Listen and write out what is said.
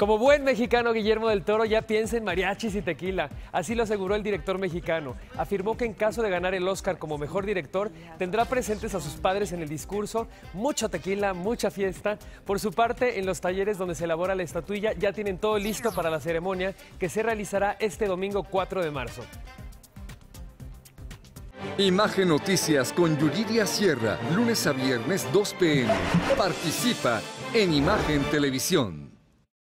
Como buen mexicano, Guillermo del Toro ya piensa en mariachis y tequila. Así lo aseguró el director mexicano. Afirmó que en caso de ganar el Oscar como mejor director, tendrá presentes a sus padres en el discurso, mucho tequila, mucha fiesta. Por su parte, en los talleres donde se elabora la estatuilla ya tienen todo listo para la ceremonia que se realizará este domingo 4 de marzo. Imagen Noticias con Yuridia Sierra, lunes a viernes 2 pm. Participa en Imagen Televisión.